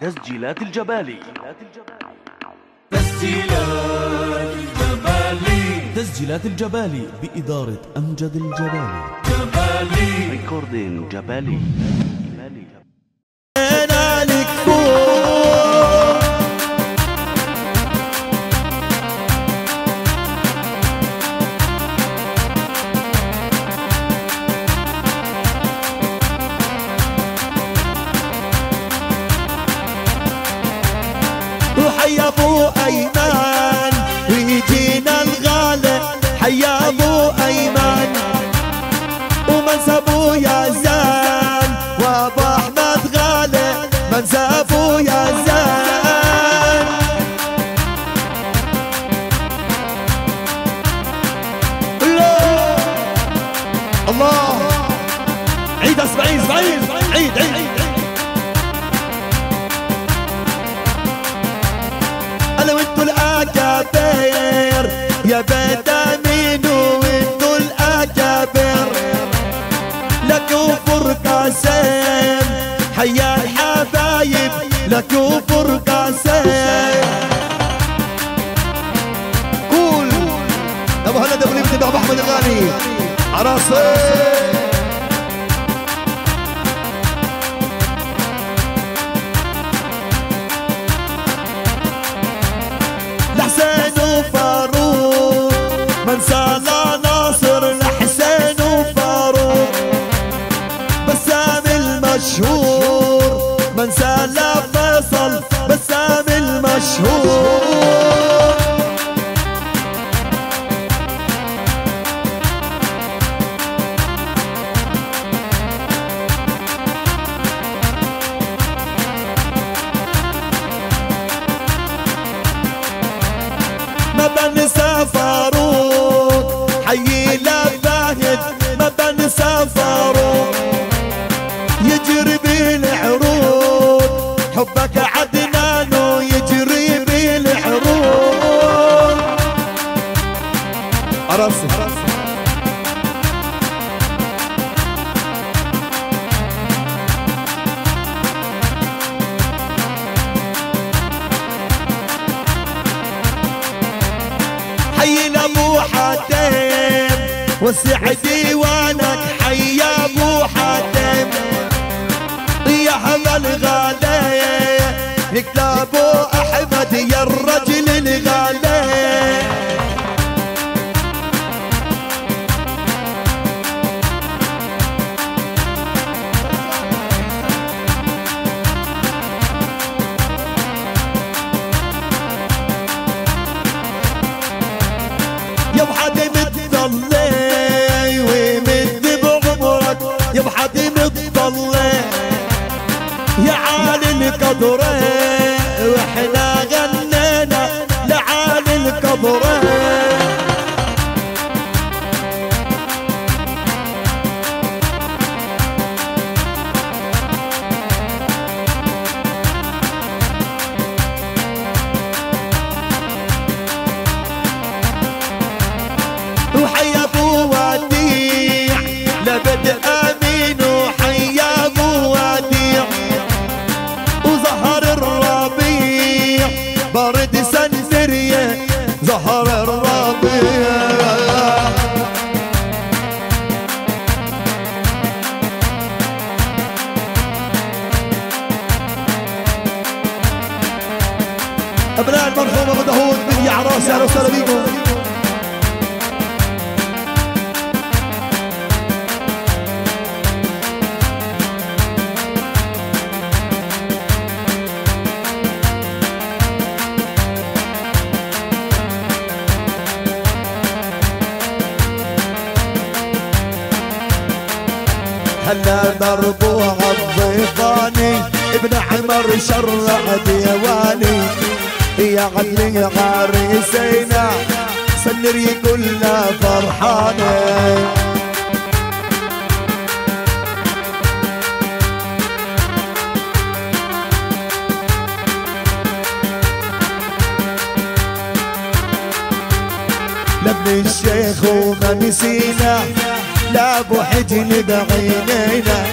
تسجيلات الجبالي. تسجيلات الجبالي. تسجيلات الجبالي بإدارة أمجد الجبالي. جبالي. ريكوردين جبالي. أنا عليك أبو ايناس você. هلا مربوع الضيقاني ابن عمر شرع ديواني. يا علي عريسينا سنري كلنا فرحانة. لابن الشيخ وما نسينا لا أبو حجن بعينينا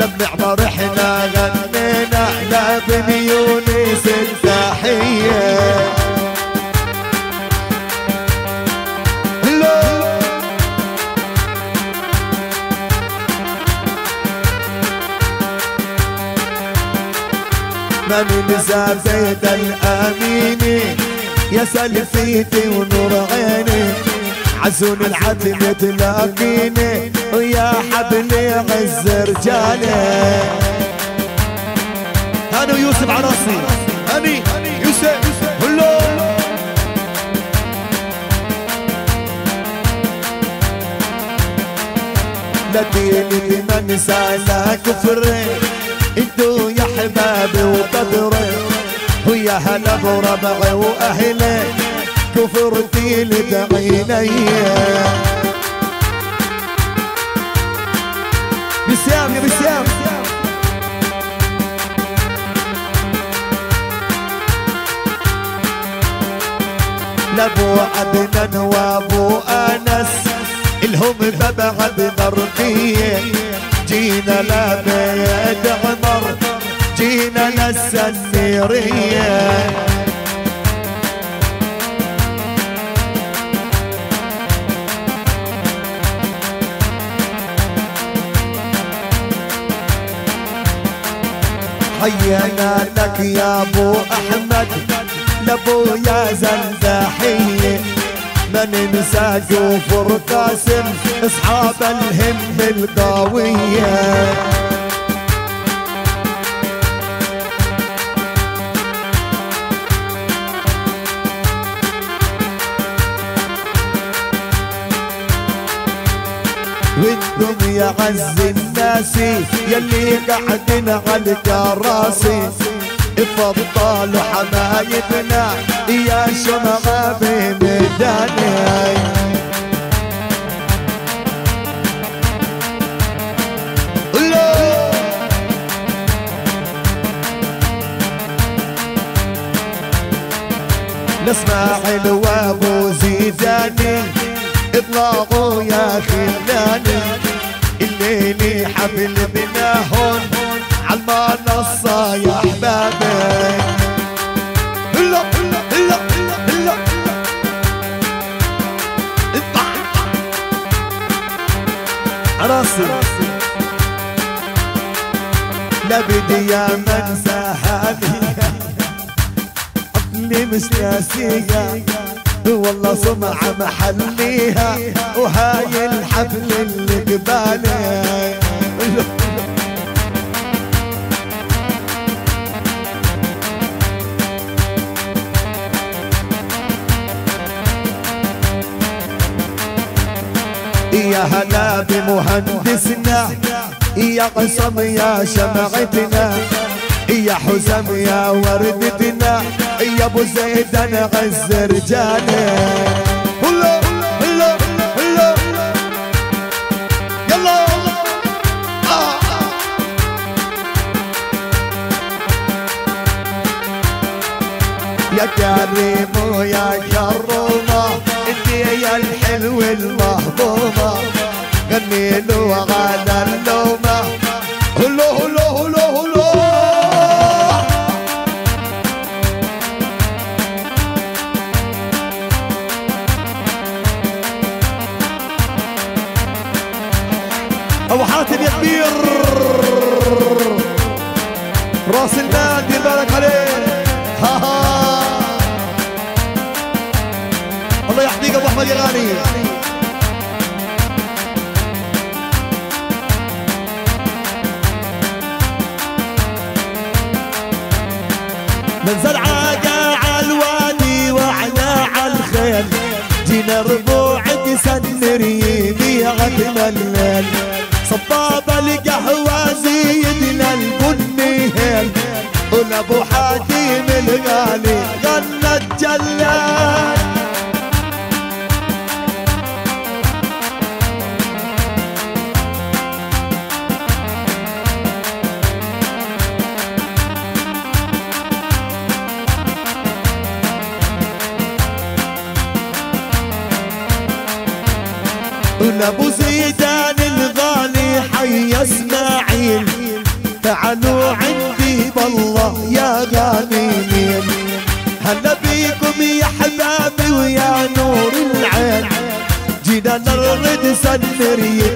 لما عمر إحنا غنينا لا بنيونس التحيه من زاد الأميني يا سلفيتي ونور عيني. عزون العتمة تلاقيني ويا حبلي عز رجالي هاني يوسف عراسي هاني يوسف. هلو. لديني من سالا كفري. انتو يا حبابي وقدري ويا هلا بربعي وأهلي. كفرتي لدعيني. بسيام يا بسيام. لابو عدنان وابو أنس إلهم فبعد برقيه جينا لبيت عمر جينا للسنيريه حيانا لك يا أبو أحمد. لابو يا زلزاحية ما ننسى جوفر قاسم أصحاب الهم القوية وأنتم يا عز الناس يلي قاعدين على الكراسي. افضلوا حبايبنا يا شمعة بميداني نسمع وابو زيداني اطلعوا يا خلاني الليلي حفل بنا هون عالمنصة يا احبابي راسي لا بدي يا منسى هذه عقلي مش ناسيها والله سمعة محليها وهاي الحفل اللي قبالي. يا هلا بمهندسنا يا قسم يا شمعتنا. يا حزم يا وردتنا يا ابو زيد أنا غز رجالي يلا. آه. يا كريم ويا كرومة من زرعة قاع الوادي وعنا على الخيل جينا ربوع سنر يبيعتنا الليل. صباب القهوة زيدنا البني هيل. ولابو حاتم الغالي غنى الجلال ولابو زيدان الغالي حي إسماعيل. تعالوا عندي بالله يا غانمين. هلا بيكم يا حبابي ويا نور العين. جينا نرد سنريه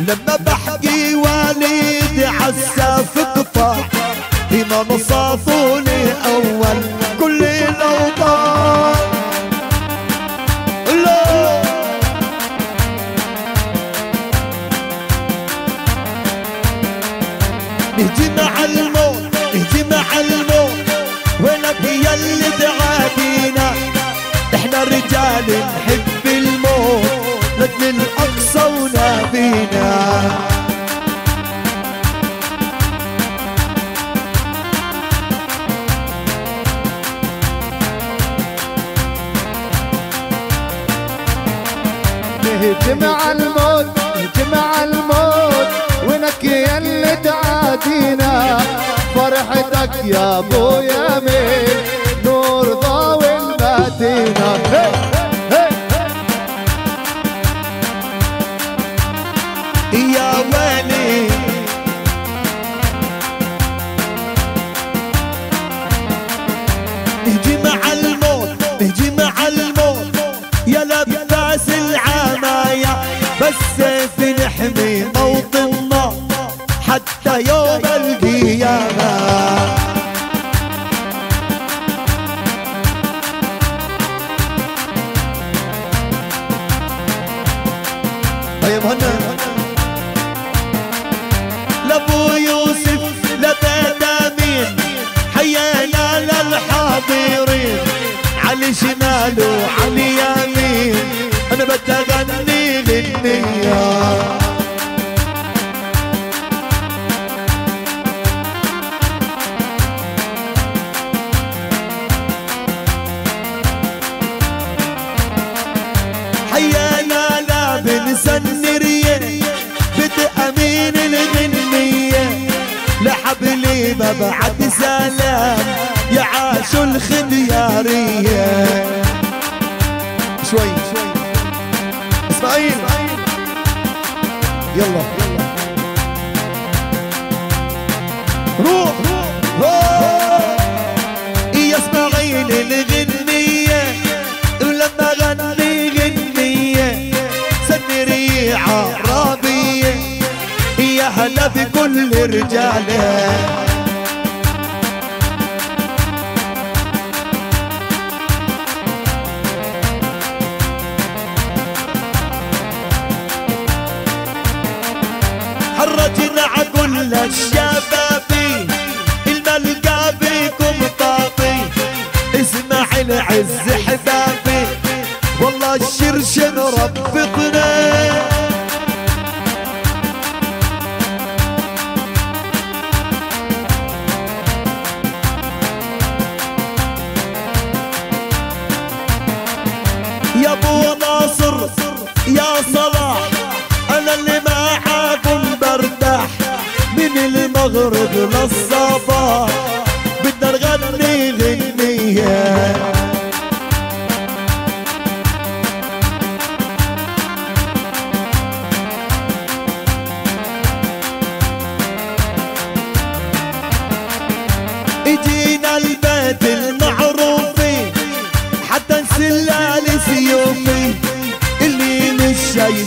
لما بحكي والدي عساف قطع بما نصافوني أول كل الأوطان. لا. نهجي مع الموت نهجي مع الموت وينك يا اللي إحنا رجال نهجم على الموت نهجم على الموت وينك يا اللي تعادينا؟ فرحتك يا أبو يمين نحمي موطننا حتى يوم القيامة. طيب هنا. لأبو يوسف لبيت أمين حيانا للحاضرين. علي شمال وعلي يمين أنا بدي اغني ما بعد سلام يا عاشوا الخديارية شوي. إسماعيل. يلا. روح. روح يا إسماعيل الغنية ولما غني غنية يا هلا بكل رجالة. عقول الشبابي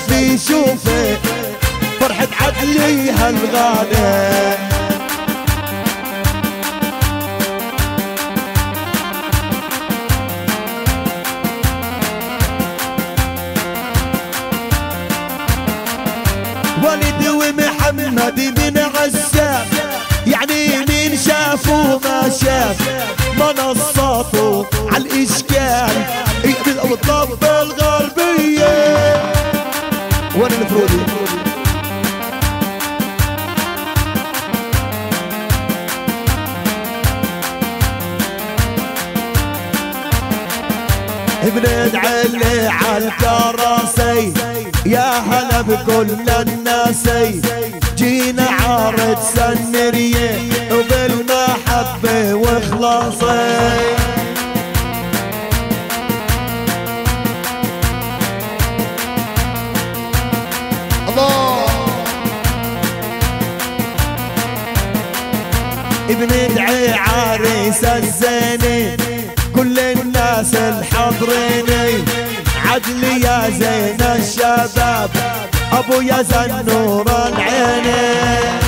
شايف بيشوفه فرحة عدلي هالغالي ولد ومحمد بن عساف يعني مين شافه ما شاف؟ منصاته على الإشكال. يقبل أو الطب الغربيه وين الفرودي. بندعي اللي عالكراسي يا هلا بكل الناس. جينا عارض سنرية وبالمحبة وخلاصي بندعي عريس الزيني كل الناس الحاضرين. عدل يا زين الشباب أبو يا زنور العينين.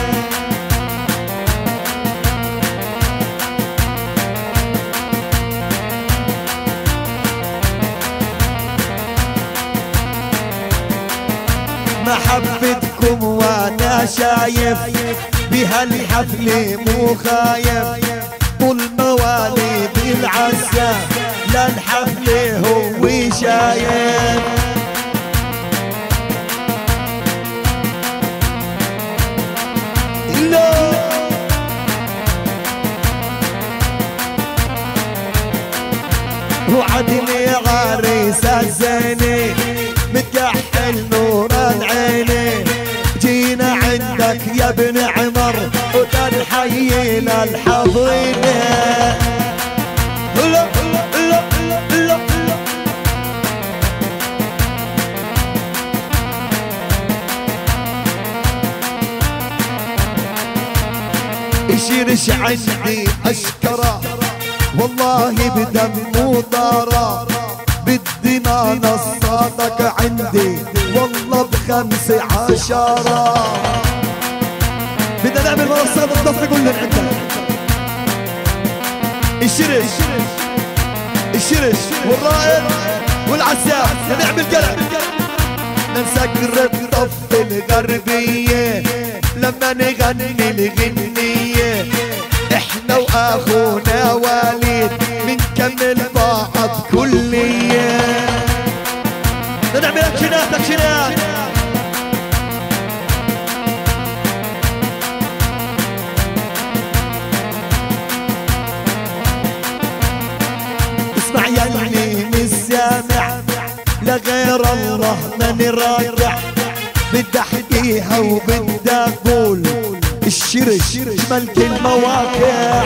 محبتكم وأنا شايف بهالحفل مو خايف طول مواليد العزة للحفل هو شايف. وعدني عريس الزيني متكحل نور العيني. جينا عندك يا ابن لا لا يشيرش عندي أشكره والله بدم وضارة بدي ما نصاتك عندي. والله بخمس عشرة بدنا نعمل منصات الضفة كلنا عندك الشرش. الشرش والرائد والعساف نعمل قلب نسكر الضف الغربية. لما نغني الغنية. إحنا وأخونا وليد بنكمل بعض كلية. نعمل أكشنات أكشنات. لغير الله ما نراجع بدي احكيها وبدي أقول الشرش ملك المواقع.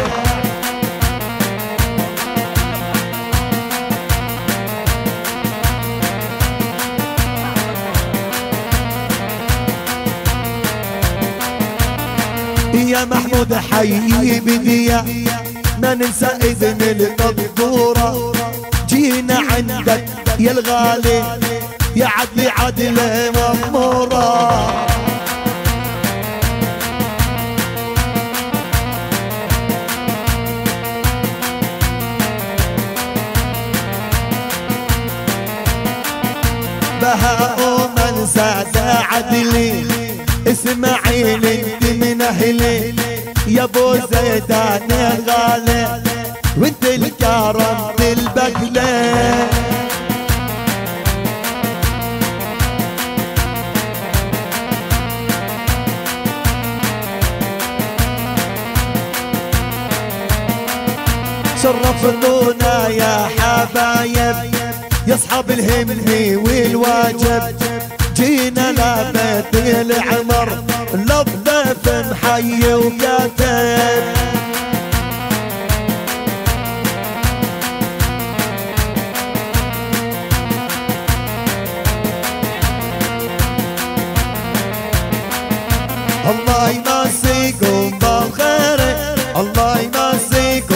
يا محمود حي بديا ما ننسى إذن القدورة جينا عندك يا الغالي. يا عدلي عدل مأمورة. بهاء ومن ساد عدلي إسماعيل انت من أهلي يا أبو زيدان غالي وانت الكرم شرفتونا يا حبايب يا اصحاب الهم والواجب. جينا لبيت العمر لضيف محي وكاتب الله يمسيكم بالخير الله يمسيكم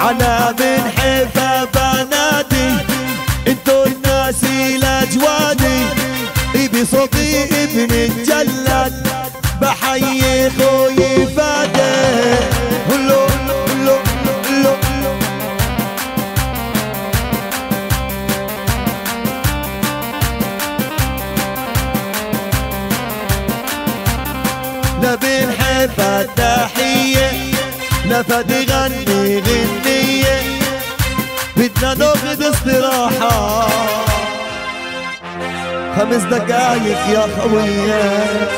على من حفا بناتي إنتو الناس الاجوادي بصوت فادي غني غنية بدنا ناخد استراحة. خمس دقايق يا خويه